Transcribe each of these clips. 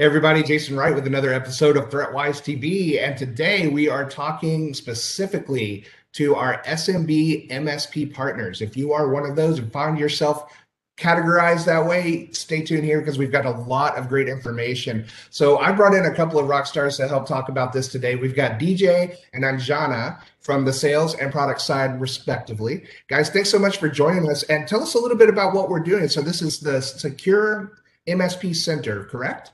Everybody, Jason Wright with another episode of ThreatWise TV. And today we are talking specifically to our SMB MSP partners. If you are one of those and find yourself categorized that way, stay tuned here because we've got a lot of great information. So I brought in a couple of rock stars to help talk about this today. We've got DJ and Anjana from the sales and product side, respectively. Guys, thanks so much for joining us and tell us a little bit about what we're doing. So this is the Secure MSP Center, correct?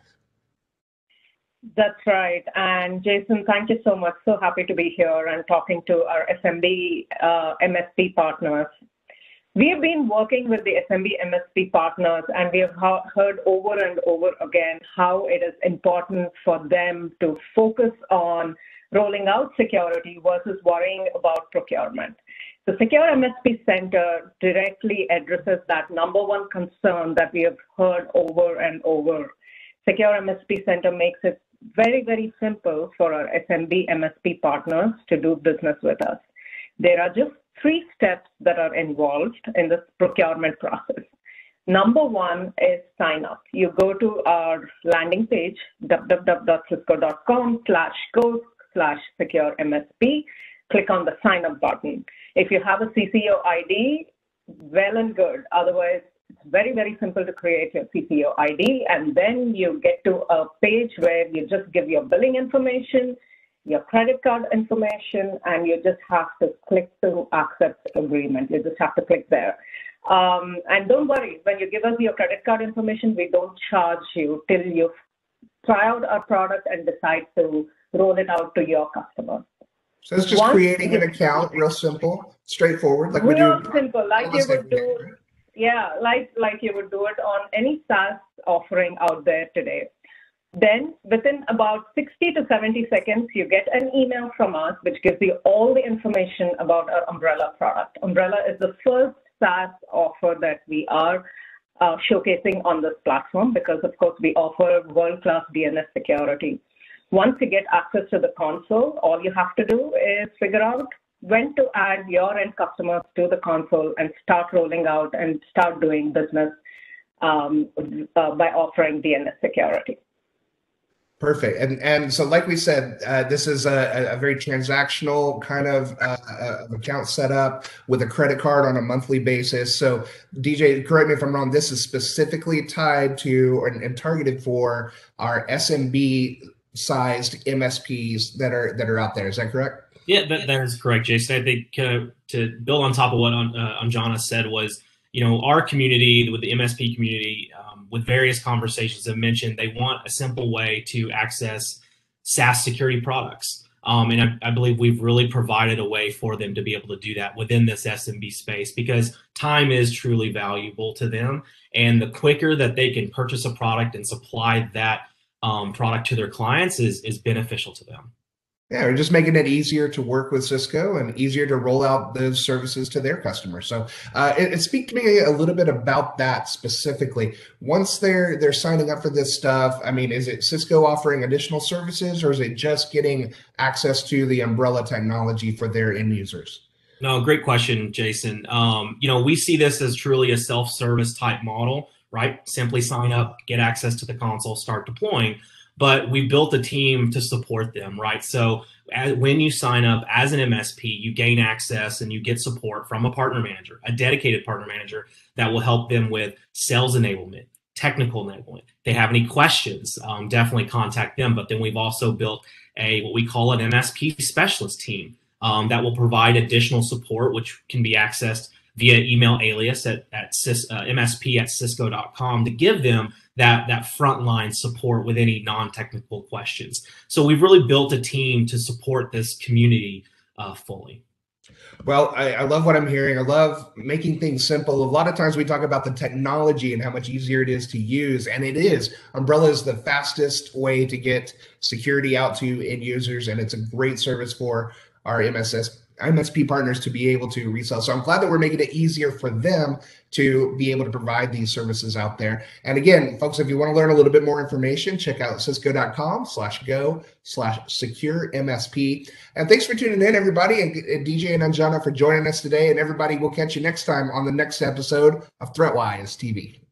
That's right. And Jason, thank you so much. So happy to be here and talking to our SMB uh, MSP partners. We have been working with the SMB MSP partners, and we have heard over and over again how it is important for them to focus on rolling out security versus worrying about procurement. The Secure MSP Center directly addresses that number one concern that we have heard over and over. Secure MSP Center makes it very, very simple for our SMB MSP partners to do business with us. There are just three steps that are involved in this procurement process. Number one is sign up. You go to our landing page, www.cisco.com slash go slash secure MSP, click on the sign up button. If you have a CCO ID, well and good. Otherwise, very, very simple to create your CCO ID, and then you get to a page where you just give your billing information, your credit card information, and you just have to click to accept agreement. You just have to click there. Um, and don't worry, when you give us your credit card information, we don't charge you till you try out our product and decide to roll it out to your customer. So it's just Once creating an account, real simple, straightforward, like real we do. simple, like you would do. Yeah, like like you would do it on any SaaS offering out there today. Then within about 60 to 70 seconds, you get an email from us, which gives you all the information about our Umbrella product. Umbrella is the first SaaS offer that we are uh, showcasing on this platform because, of course, we offer world-class DNS security. Once you get access to the console, all you have to do is figure out when to add your end customers to the console and start rolling out and start doing business um, uh, by offering DNS security. Perfect. And and so, like we said, uh, this is a, a, very transactional kind of uh, uh, account setup with a credit card on a monthly basis. So, DJ, correct me if I'm wrong. This is specifically tied to and, and targeted for our SMB sized MSPs that are that are out there. Is that correct? Yeah, that, that is correct, Jason. I think uh, to build on top of what uh, Anjana said was, you know, our community with the MSP community, um, with various conversations have mentioned they want a simple way to access SaaS security products. Um, and I, I, believe we've really provided a way for them to be able to do that within this SMB space because time is truly valuable to them. And the quicker that they can purchase a product and supply that um, product to their clients is, is beneficial to them. Yeah, just making it easier to work with Cisco and easier to roll out those services to their customers. So, uh, it, it speak to me a little bit about that specifically. Once they're they're signing up for this stuff, I mean, is it Cisco offering additional services, or is it just getting access to the umbrella technology for their end users? No, great question, Jason. Um, you know, we see this as truly a self-service type model, right? Simply sign up, get access to the console, start deploying but we built a team to support them, right? So as, when you sign up as an MSP, you gain access and you get support from a partner manager, a dedicated partner manager that will help them with sales enablement, technical enablement. If they have any questions, um, definitely contact them. But then we've also built a what we call an MSP specialist team um, that will provide additional support, which can be accessed via email alias at, at cis, uh, msp at cisco.com to give them that, that frontline support with any non-technical questions. So we've really built a team to support this community uh, fully. Well, I, I, love what I'm hearing. I love making things simple. A lot of times we talk about the technology and how much easier it is to use, and it is. Umbrella is the fastest way to get security out to end users, and it's a great service for our MSS MSP partners to be able to resell. So I'm glad that we're making it easier for them to be able to provide these services out there. And again, folks, if you want to learn a little bit more information, check out cisco.com slash go slash secure MSP. And thanks for tuning in, everybody, and, DJ and Anjana for joining us today. And everybody, we'll catch you next time on the next episode of ThreatWise TV.